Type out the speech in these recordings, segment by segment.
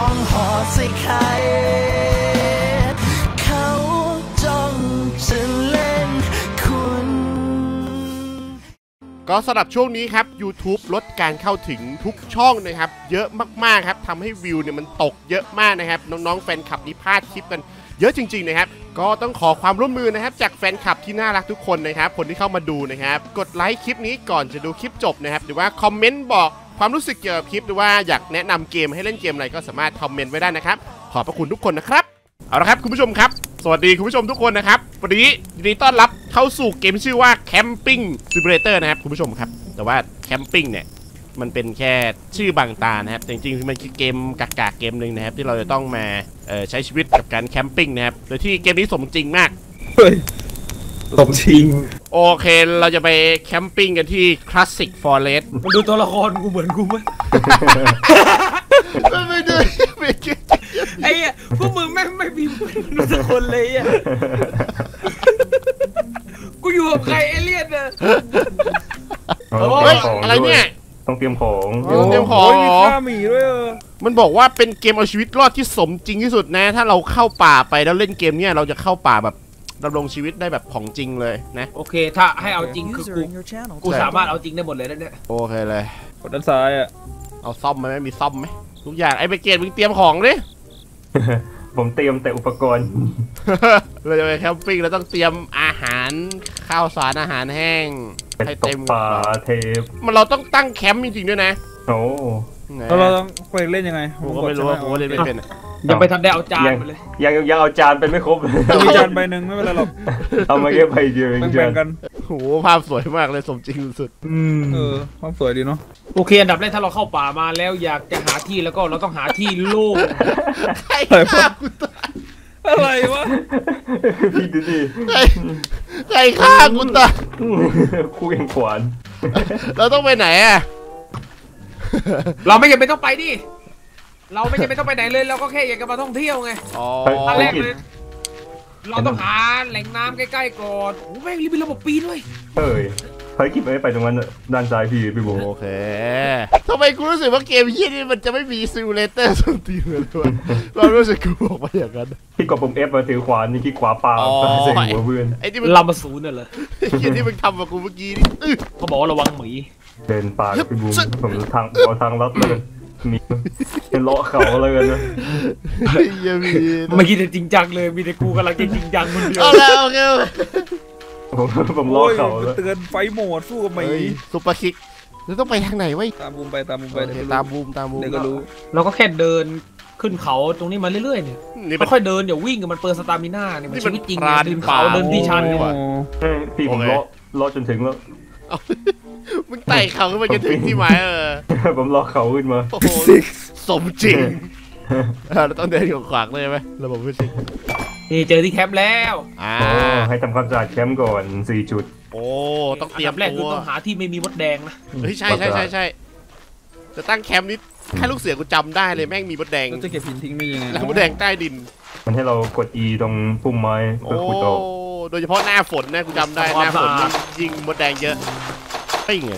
องหอส่ไข่เขาจ้องจะเล่นคุณ ก็สำหรับช่วงนี้ครับ YouTube ลดการเข้าถึงทุกช่องนะครับ เยอะมากๆครับทำให้วิวเนี่ยมันตกเยอะมากนะครับ น้องๆแฟนคลับนี่พลาดคลิปกันเยอะจริง ๆ นะครับ ก็ต้องขอความร่วมมือนะครับ จากแฟนคลับที่น่ารักทุกคนนะครับ คนที่เข้ามาดูนะครับ กดไลค์คลิปนี้ก่อนจะดูคลิปจบนะครับ หรือว่าคอมเมนต์บอก ความรู้สึกเกี่ยวกับคลิปหรือว่าอยากแนะนำเกมให้เล่นเกมอะไรก็สามารถคอมเมนต์ไว้ได้นะครับ ขอบพระคุณทุกคนนะครับเอาละครับคุณผู้ชมครับ สวัสดีคุณผู้ชมทุกคนนะครับวันนี้ยินดีต้อนรับเข้าสู่เกมชื่อว่า Camping Simulator นะครับคุณผู้ชมครับ แต่ว่า Camping เนี่ยมันเป็นแค่ชื่อบางตานะครับ จริงๆมันคือเกมกากาเกมหนึ่งนะครับ ที่เราจะต้องมาใช้ชีวิตกับการแคมปิ้งนะครับ โดยที่เกมนี้สมจริงมากเฮ้ย สมจริง โอเค เราจะไปแคมปิ้งกันที่ Classic Forest มันดูตัวละครกูเหมือนกูไหมไม่ได้ไม่ได้ไอ้เหี้ยพวกมึงแม่งไม่มีเพื่อนมนุษย์สักคนเลยอะ กูอยู่กับใครเอเลี่ยนอะเฮ้ยอะไรเนี่ยต้องเตรียมของโอ้เตรียมของโมีข้าหมีด้วยเออมันบอกว่าเป็นเกมเอาชีวิตรอดที่สมจริงที่สุดนะ ถ้าเราเข้าป่าไปแล้วเล่นเกมเนี่ยเราจะเข้าป่าแบบ ดำรงชีวิตได้แบบของจริงเลยนะโอเค ถ้าให้เอาจริงคือ User กู in your channel กูสามารถเอาจริงได้หมดเลยนะเนี่ยโอเคเลยกดด้านซ้ายอะเอาซ่อมไหมมีซ่อมไหมทุกอย่างไอ้ไปเกตมึงเตรียมของดิผมเตรียมแต่อุปกรณ์ เราจะไปแคมปิ้งเราต้องเตรียมอาหารข้าวสารอาหารแห้งเป็นให้ตเต็กมปลาเทปมันเราต้องตั้งแคมป์จริงๆด้วยนะ โอ้ไหน แล้วเราต้องไปเล่นยังไงผมก็ไม่รู้ว่าผมก็เล่นไม่เป็นอะยังไปทันได้เอาจานยังไปเลยยังยังเอาจานไปไม่ครบเลยมีจานใบหนึ่งไม่เป็นไรหรอกเอามาแค่ใบเดียวเองแบ่จางนๆกันโอ้โหภาพสวยมากเลยสมจริงสุดอืมเออความสวยดีเนาะโอเคอันดับแรกถ้าเราเข้าป่ามาแล้วอยากจะหาที่แล้วก็เราต้องหาที่โล่งใครฆ่ากูตายอะไรวะพี่ดูดิใครใครฆ่ากูตายคู่แข่งขวานเราต้องไปไหนอะ เราไม่จำเป็นต้องไปดิ เราไม่จำเป็นต้องไปไหนเลย เราก็แค่อยากจะมาท่องเที่ยวไงอ๋อขั้นแรกเลยเราต้องหาแหล่งน้ำใกล้ๆก่อนโอ้แม่งรีบมีระบบปีด้วยเฮ้ยภารกิจไม่ไปตรงนั้นน่ะด้านซ้ายพี่พี่โบโอเคทำไมกูรู้สึกว่าเกมเฮี้ยนี่มันจะไม่มีซิมูเลเตอร์สมจริงเลยด้วยเรารู้สึกกูบอกมาอย่างนั้นพี่กดปุ่ม F มาถือขวานนี่ที่ขวาปลาอ๋อปลาใส่หัวเพื่อนไอ้ที่มึงเรามาศูนย์น่ะเหรอไอ้เฮี้ยที่มึงทำกับกูเมื่อกี้นี่อื้อเขาบอกว่าระวังหมี เดินป่ากับพี่บูมซึ่งผมทางเอาทางลัดเลยมีเป็นเลาะเขาเลยกันนะไอ้เหี้ยมีไม่คิดจะจริงจังเลยมีแต่กูกำลังจะจริงจังคนเดียวเอาแล้วโอเคโอเคผมผมโอ้เลาะเขาแล้วเตือนไฟโหมดสู้กับหมีเฮ้ย super kick แล้วต้องไปทางไหนวะตามบูมไปตามบูมไปโอเคเดี๋ยวตามบูมตามบูมเดี๋ยวก็รู้เราก็แค่เดินขึ้นเขาตรงนี้มาเรื่อยๆเนี่ยนี่เป็นค่อยๆเดินอย่าวิ่งกับมันเปิด stamina เนี่ยมันนี่มัชีนวิตจริงพรานเดินเขาป่าเดินที่ชันโอ้โอ้เฮ้ยพี่ผมโอเคเลาะเลาะจนถึงแล้วเอา มึงไต่เขาขึ้นมาจนถึงที่หมายเออ ผมเลาะเขาขึ้นมาโอ้โหสมจริงเออเราต้องเดินขวางๆเลยไหมระบบฟิสิกส์นี่เจอที่แคมป์แล้วอ่าโอ้ให้ทำความสะอาดแคมป์ก่อนสี่จุด โอ้ต้องเตรียมอันดับแรกคือตัวต้องหาที่ไม่มีมดแดงนะเฮ้ยใช่ใช่ใช่ใช่จะตั้งแคมป์นี้แค่ลูกเสือกูจำได้เลยแม่งมีมดแดงเราจะเก็บหินทิ้งได้ยังไงแล้วมดแดงใต้ดิน มันให้เรากด E ตรงปุ่มไม้โอ้เพื่อขุดออกโดยเฉพาะหน้าฝนนะกูจำได้หน้าฝนยิงมดแดงเยอะ ปิ้งไง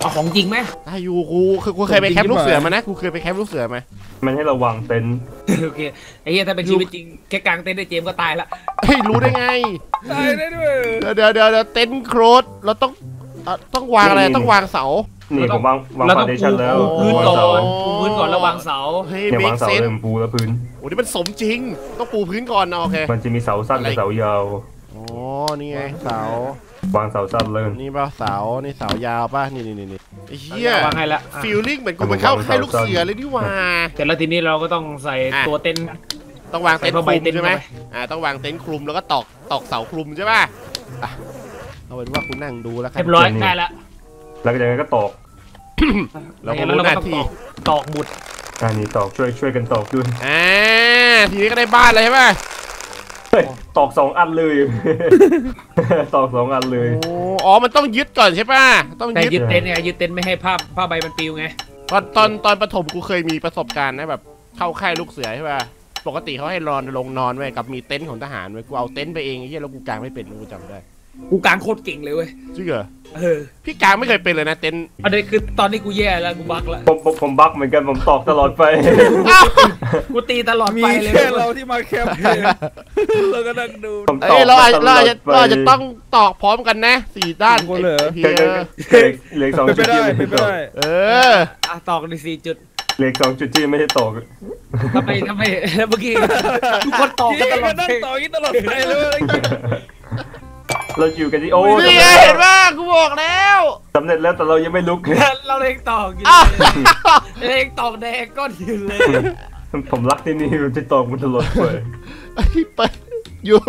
เอาของจริงไหมได้อยู่กูคือกูเคยไปแคมป์ลูกเสือมานะกูเคยไปแคมป์ลูกเสือมามันให้เราวางเต็นท์โอเคไอ้เหี้ยถ้าเป็นชีวิตจริงแค่กลางเต็นท์ได้เจมส์ก็ตายละเฮ้ยรู้ได้ไงตายได้ด้วยเดี๋ยวเดี๋ยวเดี๋ยวเดี๋ยวเต็นท์โครสเราต้องเอ่อต้องวางอะไรต้องวางเสานี่ผมวางวางเราฟาต้องเดปูชั่นแล้วปูพื้นวางก่อเสานปูพื้นก่อนแล้ววางเสาเฮ้ยเนี่ยวาง make เสา sense เริ่มปูแล้วพื้นโอ้นี่มันสมจริง ต้องปูพื้นก่อนนะโอเคมันจะมีเสาสั้นกับเสายาว อ๋อนี่ไงเสาวางเสาสั้นเริ่มนี่ป่ะเสานี่เสายาวป่ะนี่นี่นี่นี่ไอ้เหี้ยวางให้ละอะ feeling เหมือนกูไปเข้าค่ายลูกเสือเลยนี่หว่าแต่แล้วทีนี้เราก็ต้องใส่อะตัวเต็นท์ต้องวางเต็นท์ใส่ผ้าใบคลุมเต็นท์ใช่ไหมเข้าไปอ่าต้องวางเต็นท์คลุมแล้วก็ตอกตอกเสาคลุมใช่ป่ะอะเอาเป็นว่าคุณนั่งดูแล้วกันเรียบร้อยได้ละแล้วก็ยังไงก็ตอกเราก็แล้วรู้เราหก็น้าต้องที่ตอกตอกบุตรอ่านี่ตอกช่วยช่วยกันตอกด้วยอ่าทีนี้ก็ได้บ้านเลยใช่ป่ะเฮ้ย ตอกสองอันเลยตอกสองอันเลยโอ้อ๋อ มันต้องยึดก่อนใช่ป่ะ ต้องแต่ยึดยึดเต็นท์ไงยึดเต็นท์ไม่ให้ผ้าผ้าใบมันปลิวไง ตอนตอนตอนประถมกูเคยมีประสบการณ์นะแบบเข้าค่ายลูกเสือใช่ป่ะ ปกติเขาให้นอนลงนอนไว้กับมีเต็นท์ของทหารไว้กูเอาเต็นท์ไปเองไอ้เหี้ยแล้วกูกางไม่เป็นกูจำได้ กูกลางโคตรเก่งเลยเว้ยจริงเหรอเออพี่กลางไม่เคยเป็นเลยนะเต็นท์อันนี้คือตอนนี้กูแย่แล้วกูบักแล้วผมผมผมบักเหมือนกันผมตอกตลอดไปอ้าวกูตีตลอดมีไปเลยแค่เราที่มาแคมป์เลยเราก็นั่งดูผมตเอ้อยกเราอาจตลเราออาดจจะไปเราอาจจะต้องตอกพร้อมกันนะสี่ด้านสี่คนเหรอ เฮีเหลืยอเหลือสองเป็นไปจุดได้ที่เป็ไม่นไปใช่ตอกได้เออ อะตอกในสี่จุดเหลือสองจุดที่ไม่ใช่ตอกทำไมทำไมเมื่อกี้ทุกคนตอกกันตลอดนั่งเพลงต่ออย่างนี้ตลอดไปเลย เราอยู่กันที่โอ้นี่ไงเห็นป่ะกูบอกแล้วสำเร็จแล้วแต่เรายังไม่ลุกเราเล่นตอกอยู่อ้าวเล่นตอกแดงก้อนอยู่เลยผมรักที่นี่มันจะตอกมันตลอดไปไอ้ไปอยู่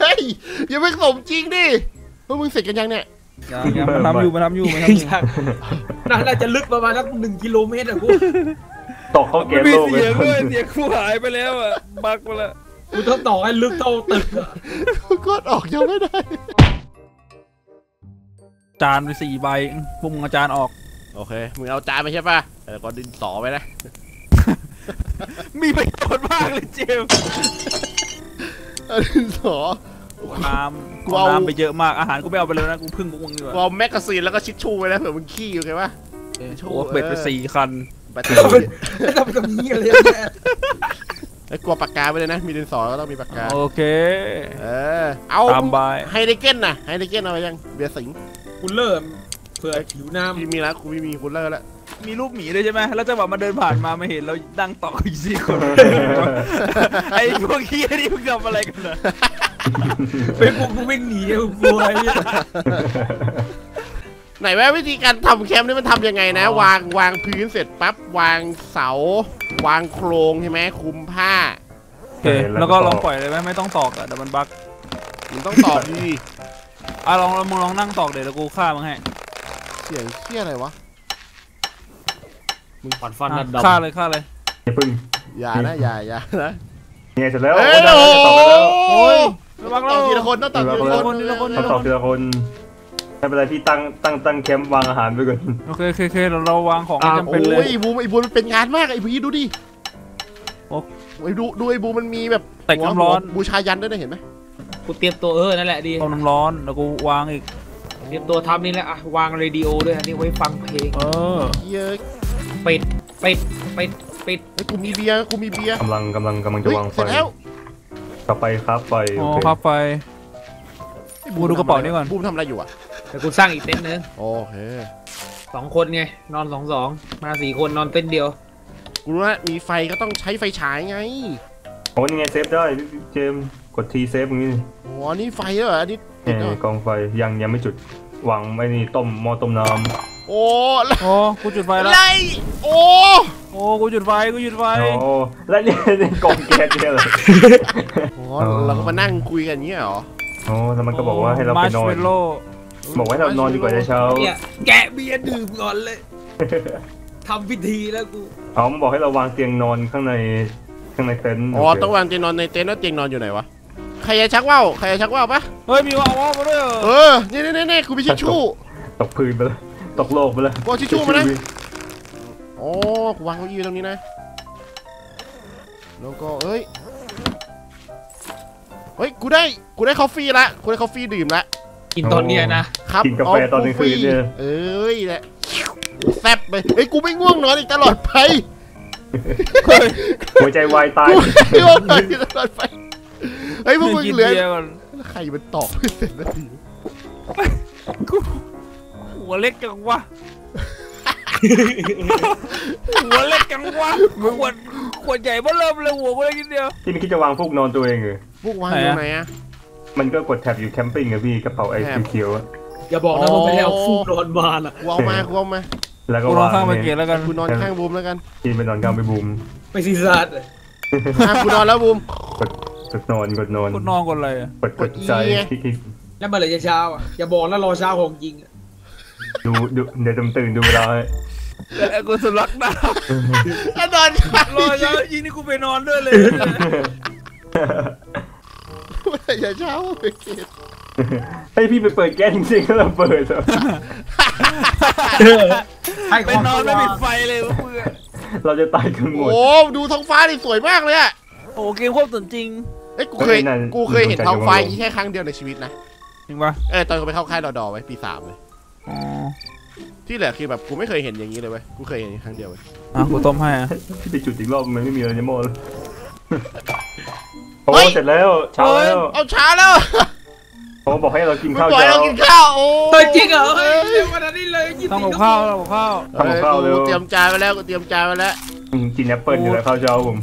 เฮ้ยอย่าไปสมจริงดิพวกมึงเสร็จกันยังเนี่ยยังยังมันทำอยู่มันทำอยู่มันทำอยู่น่าน่าจะลึกประมาณสักหนึ่งกิโลเมตรอะกูตอกเข้าเกไม่มมีโลกเสียงเลด้วยยเสียงคู่หายไปแล้วอะบักไปแล้ว กูต้องตอกให้ลึกเท่าตึกอะกดออกยังไม่ได้ จานไปสี่ใบพวกมึงเอาจานออก โอเค มึงเอาจานไปใช่ป่ะแต่ก็ดินสอไปนะ มีประโยชน์มากเลยเจมส์เอาดินสอ น้ำกูกูเอาเอาน้ำไปเยอะมากอาหารกูไม่เอาไปเลยนะกูพึ่งพวกมึงดีกว่ากูเอาแมกกาซีนแล้วก็ชิชชูไปนะเผื่อมึงขี้อยู่ไงวะ โอ้เบ็ดไปสี่คัน แบตเตอรี่ไม่ต้องไปทำนี้เลย แม่ไอ้ยกลัวปากกาไปเลยนะ มีดินสอก็ต้องมีปากกา โอเค เออ เอาตามใบไฮเดเก้นน่ะไฮเดเก้นเอาไปยัง เบียร์สิงห์กูเริ่มเผื่อผิวน้พี่มีแล้วกูไม่มีคุณเลิกแล้วมีรูปหมีด้วยใช่ไหมแล้วจังหวะมาเดินผ่านมาไม่เห็นเราดังต่ออีกสี่คน ไอ้พวกเฮียนี่มึงทำอะไรกันนะำเป็นพวกกูวิ่งหนีกูกลัว ไอ้เหี้ยไหนว่าวิธีการทำแคมป์นี่มันทำยังไงนะ วางวางพื้นเสร็จปั๊บวางเสา วางโครงใช่ไหมคุมผ้า โอเคแล้วก็ลองปล่อยเลยไหมไม่ต้องตอกอะเดี๋ยวมันบั๊กมันต้องตอบดีอะลองมึงลองนั่งตอกเดี๋ยวกูฆ่ามึงให้เสียงเชี่ยอะไรวะปัดฟันอะนัดดำฆ่าเลยฆ่าเลยอย่าพึ่งอย่านะอย่าอย่านะเนี่ยเสร็จแล้วเอ้ยได้โอ้แล้วโหตอกไปแล้วระวังตเราอบทีละคนต้องตอบทีละคนทีละคนทีต้ละองตอกทีละคน ไม่เป็นไรพี่ตั้งตั้งตั้งแคมป์วางอาหารไปก่อนโอเคโอเคโอเคเราเราวางของให้จำเป็นเลโอ้ยยไอ้บูมไอ้บูมมันเป็นงานมากไอ้พีดูดิโอ้ไอ้ดูดูไอ้บูมมันมีแบบแต่น้ำร้อนหัวบูชายันด้วยนะเห็นไหมกูเตรียมตัวเออนั่นแหละดีต้มน้ำร้อนแล้วกูวางอีกเตรียมตัวทำนี่แหละอะวางเรดิโอด้วยอันนี้ไว้ฟังเพลงเออเย้ยปิดปิดปิดปิดไอ้ยกูมีเบียร์กูมีเบียร์กำลังกำลังกำลังจะเฮ้ยวางไฟเสร็จแล้วกลับไปครับไฟอ๋โออเคครับไปไอ้บูดูกระเป๋านี่ก่อนบูมทำอะไรอยู่อะ แต่กูสร้างอีกเต็นท์นึงโอเคสองคนไงนอนสองสองมาสี่คนนอนเต็นท์เดียว กูรู้ว่ามีไฟก็ต้องใช้ไฟฉายไงโอ้นี่ไงเซฟได้พี่เจมส์กดทีเซฟอย่างนี้โอ้อันนี่ไฟเหรออันนี้ติเนี่ดยเหรอกองไฟยังยังไม่จุดวางไม่นี่ต้มหม้อต้มน้โอ้แล้วโอ้กูจุดไฟแล้วไรโอ้โอ้กูจุดไฟกูจุดไฟำโอ้แล้วเนี่ยนี่กองแก๊สเนี่ยเลยโหเราก็มานั่งคุยกันอย่างเงี้ยเหรอโอ้แล้วมันก็บอกว่าให้เราไปนอน มาร์ชเมลโล่บอกว่าให้เรานอนดีกว่าในเช้าเนี่ยแกะเบียร์ดื่มก่อนเลยทำพิธีแล้วกูอ๋อมันบอกให้เราวางเตียงนอนข้างในข้างในเต็นท์อ๋อโเคต้องวางเตียงนอนในเต็นท์แล้วเตียงนอนอยู่ไหนวะใครจะชักว่าวใครจะชักว่าวปะเฮ้ยมีวางวอลมาด้วยเหรเอออนี่นี่นี่กูมีชิชชู่ตกพื้นไปแล้วตกโลกไปแล้วกูเอาทิชชู่มานะโอ้กูวางเก้าอี้ไว้ตรงนี้นะแล้วก็เอ้ยเฮ้ยกูได้กูได้กาแฟละกูได้กาแฟดื่มละ กินตอนเนี้ยนะครับกินกาแฟตอนกลางคืนเนี่ย เอ้ยแหละแซ่บไปเฮ้ยกูไม่ง่วงนอนอีกตลอดไปหัวใจวายตายกูไม่ง่วงนอนอีกตลอดไปเฮ้ยพวกมึงกินเหลือเบียร์ก่อนแล้วใครมันตอบไม่เสร็จนาทีกูหัวเล็กจังวะหัวเล็กจังวะขวดขวดใหญ่เบ้อเริ่มเลยหัวกูเล็กนิดเดียวที่ไม่คิดจะวางพวกนอนตัวเองเหรอพวกวางไหนอยู่อะไหนอะ มันก็กดแท็บอยู่แคมปิ้งอะพี่กระเป๋าไอ้แท็บเขียวๆอะอย่าบอกนะว่าไม่ได้เอาฟูกนอนมาล่ะกูเอามากูเอามาแล้วก็กูลอวางงข้างไปเกเนี่ยตแล้วกันกูนอนข้างบูมแล้วกันกินไปนอนกลางไปบูมไม่ซีซาร์ดอะกูนอนแล้วบูม กดกดนอนกดนอนกูนอนกดอะไรอะกดกดใจกด E ไงคลิกแล้วเมื่อไหร่จะเช้าอะอย่าบอกนะรอเช้าของจริงอะๆดูดูเดี๋ยวตื่นดูเวลาให้แต่กูสุดรักดาวแล้วนอนข้างรอเช้ายิงนี่กูไปนอนด้วยเลย อย่าเช้าไปเกตให้พี่ไปเปิดแก๊สจริงๆแล้วเราเปิดเหรอให้ไปนอนไม่ปิดไฟเลยพวกมึงอะเราจะตายกันหมดโอ้ดูท้องฟ้าดิสวยมากเลยอะโอ้เกมโคตรสนจริงไออ้ยกูเคยเฮ้ยนั่นกูเคยเห็นท้องฟ้าดวงจันทร์อย่างนี้แค่ครั้งเดียวในชีวิตนะจริงปะเออตอนกูไปเข้าค่ายรอดอไว้ปีสามเลยอ๋อที่เหลือคือแบบกูไม่เคยเห็นอย่างนี้เลยเว้ยกูเคยเห็นครั้งเดียวเว้ยอะกูต้มให้อะที่ไปจุดอีกรอบมันไม่มีอะไรในหม้อเลย โอ้เฮ้ยเสร็จแล้วเช้าแล้วเอาช้าแล้วโอ้บอกให้เรากินมึงข้าวปล่อยเช้าเรากินข้าวโอ้เฮ้ยจริงเหรอเฮ้ยเร็วขนาดนี้เลยยินต้องดีกับข้าวต้องกับข้าวทำกับข้าวเร็วกูเตรียมจานไว้แล้วกูเตรียมจานไว้แล้วอืมกินแอปเปิลอยู่แล้วข้าวเช้าผม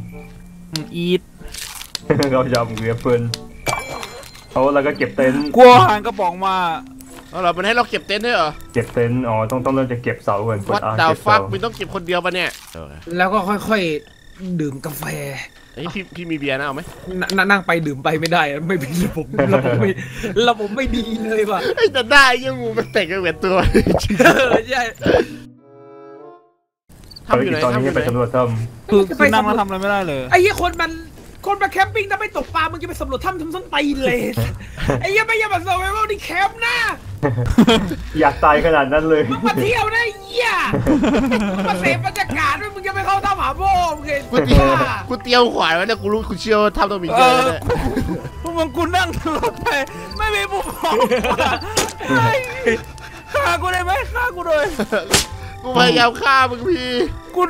อีทข้าวเช้าผมกินแอปเปิลเขาแล้วก็เก็บเต็นท์กลัวหางกระป๋องมาเอาเหรอมันให้เราเก็บเต็นท์ด้วยเหรอ เก็บเต็นท์อ๋อ ต้องต้องเริ่มจะเก็บเสาก่อนวัดอะดาวเก็บฟัเสากมึงต้องเก็บคนเดียวปะเนี่ย แล้วก็ค่อยๆ ดื่มกาแฟ ไอ้ยพี่พี่มีเบียร์นะเอาไหมนนั่งไปดื่มไปไม่ได้อะไม่เป็นระบบระบบไม่ระบบไม่ดีเลยว่ะไอ้ยแต่ได้ยังงูมันแต่งกันเหมือนตัวจริงเออใช่ทำอยู่ไหนตอนทำนี้อยู่ไหไปนสำรวจถ้คือคือนั่งแล้วทำอะไรไม่ได้เลยไอ้เหี้ยคนมันคนมาแคมปิ้งถ้าไม่ตกปลามึงจะไปสำรวจถ้ำทำส้นตีนเลยไอ้เหี้ยไม่ใช่มาสำรวจนี่แคมป์นะำอยากตายขนาดนั้นเลยมึงมาเที่ยวนะไอ้เหี้ยมึงมาเสพบรรยากาศ โม่มึงเห็นกูเตรียมกูเตรียมขวานไว้เนี่ยกูรู้กูเชื่อว่าทำต้องมีเยอะแน่พวกมึงกูนั่งรถไปไม่มีบุกบอกฆ่ากูได้ไหมฆ่ากูเลยกูพยายามฆ่ามึงพี่กู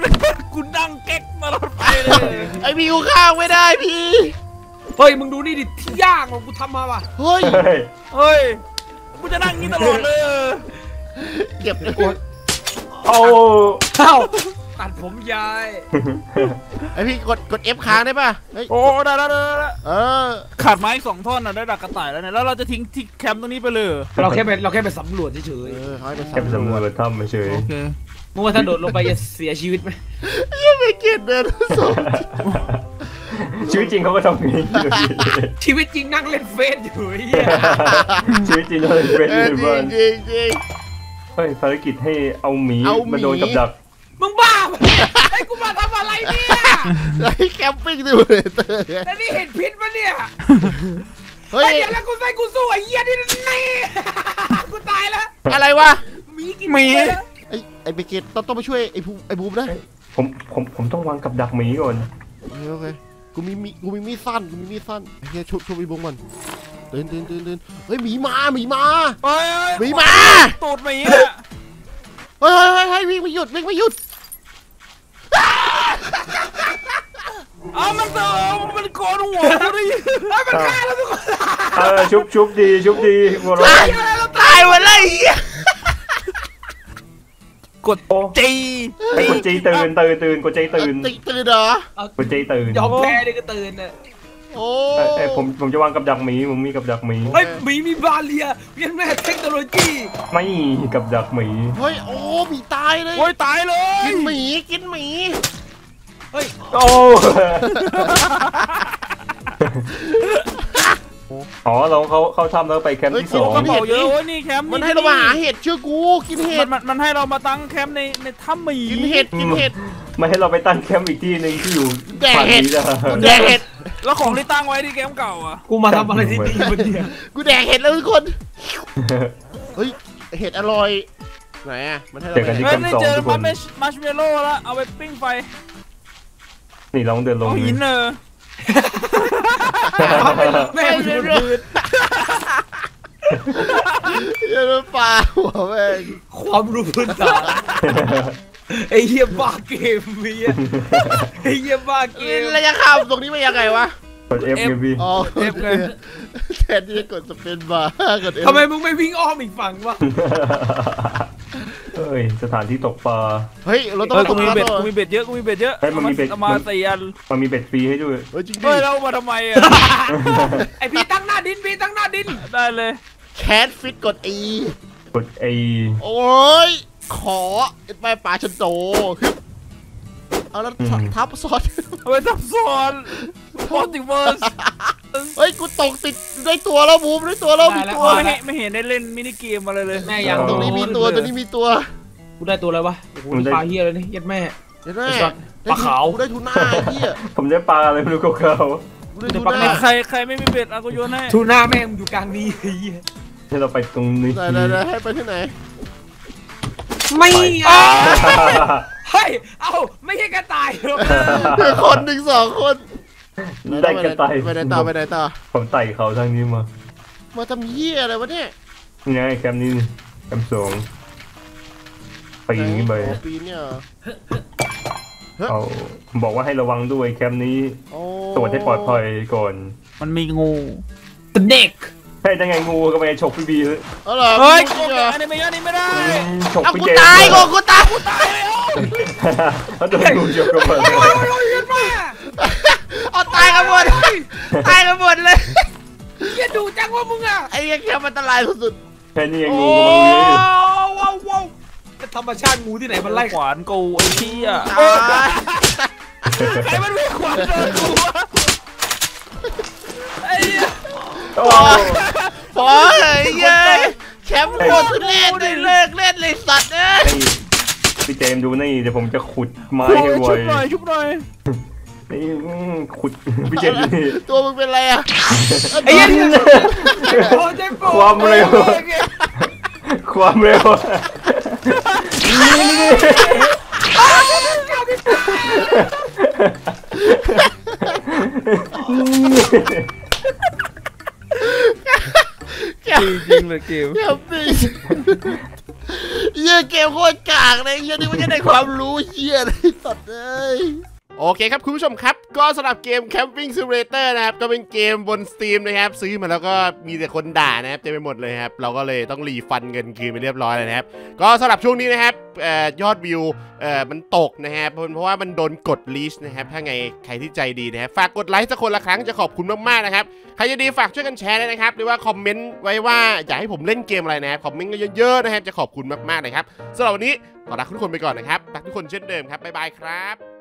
กูนั่งเก๊กตลอดไปเลยไอ้พี่กูฆ่าไม่ได้พี่เฮ้ยมึงดูนี่ดิที่ย่างของกูทำมาว่ะเฮ้ยเฮ้ยเฮ้ยกูจะนั่งอย่างนี้ตลอดเลยเก็บโอ้เอ้า ตัดผมยาย ไอพี่กดกด F ค้างได้ป่ะเฮ้ยโอ้ได้แล้วได้แล้วเออขาดไม้อีกสองท่อนอะได้ดักกระต่ายแล้วเนี่ยแล้วเราจะทิ้งที่แคมป์ตรงนี้ไปเลยเหรอเราแค่ไปเราแค่ไปสำรวจเฉยเออเขาให้ไปแค่ไปสำรสำรววจจถ้ำเฉย โอเคๆมึงว่าถ้าโดดลงไปจะเสียชีวิตไหมยังไม่เก็บเดินสองชีวิตจริงเขาก็ทำอย่างนี้อยู่ดีชีวิตจริงนั่งเล่นเฟซอยู่ไอ้เหี้ยชีวิตจริงเขาเลยเป็นเอออยู่จริบ้างนจริงจริง เฮ้ยภารกิจให้เอาหมีเอาหมี มาโดนกับดัก มึงบ้าปะไอ้กูมาทำอะไรเนี่ยไอ้แคมปิ้งดูเลยเตอร์แต่นี่เห็นพิษปะเนี่ยเฮ้ยไอ้เดี๋ยวแล้วกูใส่กูสู้ไอ้เหี้ยนี่นี่กูตายแล้วอะไรวะหมีกินหมีไปแล้วไอ้ไอ้เบเกตต้องต้องไปช่วยไอ้ภูไอ้บูมนะผมผมผมต้องวางกับดักหมีก่อนโอเคโอเคกูมีมีกูมีมีดสั้นกูมีมีดสั้นไอ้เหี้ยชุบชุบไอ้บูมก่อนเดินเดินเดินเดินเฮ้ยหมีมาหมีมาเฮ้ยหมีมาตูดหมีอะเฮ้ยเฮ้ยเฮ้ยเฮ้ยวิ่งไม่หยุดวิ่งไม่หยุด อ้าวมันเตอมันโกนหัวกูดิมันฆ่าแล้วทุกคนเออชุบชุบดีชุบดีหัวเราะตายตายหมดเลยไอ้เหี้ยกดโอ้จีไอ้กดจีตื่นตื่นตื่นกดจีตื่นตื่นตื่นเหรอกดจีตื่นยอมแพ้เลยก็ตื่นน่ะ โอ้เอ้ยเอ้ยผมผมจะวางกับดักหมีผมมีกับดักหมีเฮ้ยหมีมีบาเลียเรียนแม่เทคโนโลยีไม่กับดักหมีเฮ้ยโอ้หมีตายเลยโอ้ยตายเลยกินหมีกินหมีเฮ้ยโอ้อ๋อเราเขาเขาทำแล้วไปแคมป์ที่สองกระเป๋าเยอะโอ้ยนี่แคมป์มันให้เรามาหาเห็ดเชื่อกูกินเห็มัดนมันมันให้เรามาตั้งแคมป์ในในถ้ำหมีกินเห็ดกินเห็ดไม่ให้เราไปตั้งแคมป์อีกที่หนึ่งที่อยู่แดกฝั่งเห็ดนี้นะกูแดกเห็ด แล้วของที่ตั้งไว้ที่แคมป์เก่าอะกูมาทำอะไรที่นี่มันเนี่ยกูแดกเห็ดแล้วทุกคน เฮ้ย เห็ดอร่อย ไหนอะ มันให้เราเจอกันไปที่เฮ้แคยมป์นี่สองเจอทุกคมานเมชมัชเมลโล่แล้วเอาไปปิ้งไฟนี่ลองเดินลงเอาหินเนอแม่งอยู่บนพื้นเดี๋ยวปลาหัวแม่งความรู้พื้นฐาน ไอ้เหี้ยบ้าเกมเมียไอ้เหี้ยบ้าเกมระยะข้ามตรงนี้มันยังไงวะกด F ไงพี่อ๋อ F เลยแทนที่จะกด spacebar กด F ทำไมมึงไม่วิ่งอ้อมอีกฝั่งวะเฮ้ยสถานที่ตกปลาเฮ้ยเราต้องเฮ้ยตกูกมีปลาเบ็ดต่อกูมีเบ็ดเยอะกูมีเบ็ดเยอะเฮ้ยมันมีเบ็ดอามาสี่อันมันมีเบ็ดฟรีให้ด้วยเฮ้ยจริงดิเฮ้ยเราเอามาทำไมอะไอพี่ตั้งหน้าดินพี่ตั้งหน้าดินได้เลยแคทฟิตกด E กด A โอ้ย ขอไปปลาชนโตฮึบเอาแล้วอืมทับซอสเอาไปทับซ้อนพอติเวิร์สเฮ้ยกูตกติดได้ตัวแล้วบูมได้ตัวแล้วมีตัวไม่เห็นไม่เห็นได้เล่นมินิเกมอะไรเลยแม่อยากตรงนี้มีตัวตัวนี้มีตัวกูได้ตัวอะไรวะโอ้โหนี่ปลาเหี้ยเลยนี่ยัดแม่เห็นไหมไอ้สัตว์ได้ปลาขาวกูได้ทูน่าไอ้เหี้ยผมได้ปลาอะไรไม่รู้เก่ากูได้ทูปลาน่าใครใครไม่มีเบ็ดอะกูโยนให้ทูน่าแม่งอยู่กลางนี้ไอ้เหี้ยๆให้เราไปตรงนี้ไหนไหนไหนให้ไปที่ไหน ไม่เอาเฮ้ย เอาไม่ใช่กระต่ายหรอกเดี๋ยวคนหนึ่งสองคนได้แค่ไต่ไปไหนต่อไปไหนต่อผมไต่เขาทางนี้มา มาทำเหี้ยอะไรวะเนี่ยนี่ไงแคมป์นี้แคมป์สองไปอย่างนี้ไปโอ้ปีนเนี่ยเหรอเอาบอกว่าให้ระวังด้วยแคมป์นี้โอ้ตรวจให้ปลอดภัยก่อน มันมีงูเด็ก ให้ได้ไงงูก็ไม่ฉกพี่บีเลยเอาเหรอเฮ้ยจกูริงเหรออันนี้ไม่อันนี้ไม่ได้ฉกเอาพี่กูเจตายกูกูตายกูตายเขาโดนงูฉกกันหมดเลยเราเยอะมากเอาตายกันหมดตายกันหมดเลยอย่าดูจังว่ามึงอะไอ้เหี้ยแค่มันอันตรายสุดแค่นี้เองๆโอ้งูก็มาลุยเลยว้าวว้าวธรรมชาติงูที่ไหนมันไล่ไล่ขวานกูไอ้เหี้ยตายใครมันมีขวานโดนกูวะ โอ้พอเลยเย้ยแชมป์โคตรเล่นได้เลิกเล่นเลยสัตว์เอ้ยนี่พี่เจมส์ดูนี่เดี๋ยวผมจะขุดไม้โอ้ให้ยไวชุบหน่อยชุบหน่อยนี่อืมขุดพี่เจมส์ดูนี่ ตัวมึงเป็นไรอะไอ้เหี้ย โอ้เจ๊โป้ความเร็ว ความเร็วนี่นี่นี่ จริงจริงเลยเกมเกมปีเยี่ยเกมโคตรกากเลยเยี่ยนี่มันจะได้ความรู้เยี่ยเลยสัตว์เลย โอเคครับคุณผู้ชมครับ ก็สำหรับเกม Camping Simulator นะครับ ก็เป็นเกมบน Steam นะครับ ซื้อมาแล้วก็มีแต่คนด่านะครับเต็มไปหมดเลยครับ เราก็เลยต้อง refund เงินคืนไปเรียบร้อยเลยนะครับ ก็สำหรับช่วงนี้นะครับออยอดวิวมันตกนะครับเพราะว่ามันโดนกดลีชนะครับ ถ้าไงใครที่ใจดีนะครับฝากกดไลค์สักคนละครั้งจะขอบคุณมากๆนะครับ ใครจะดีฝากช่วยกันแชร์ด้วยนะครับ หรือว่า comment ไว้ว่าอยากให้ผมเล่นเกมอะไรนะครับ comment กันเยอะๆนะครับ จะขอบคุณมากๆเลยครับสำหรับวันนี้ขอลาทุกคนไปก่อนนะครับรักทุกคนเช่นเดิมครับบ๊ายบายครับ